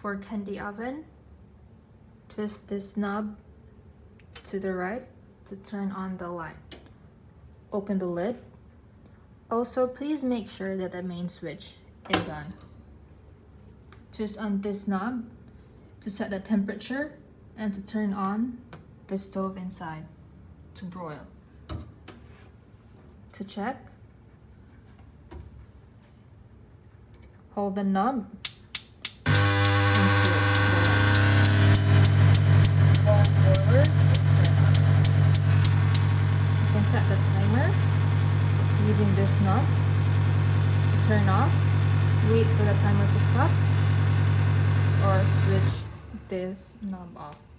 For candy oven, twist this knob to the right to turn on the light. Open the lid. Also, please make sure that the main switch is on. Twist on this knob to set the temperature and to turn on the stove inside to broil. To check, hold the knob set the timer using this knob to turn off. Wait for the timer to stop or switch this knob off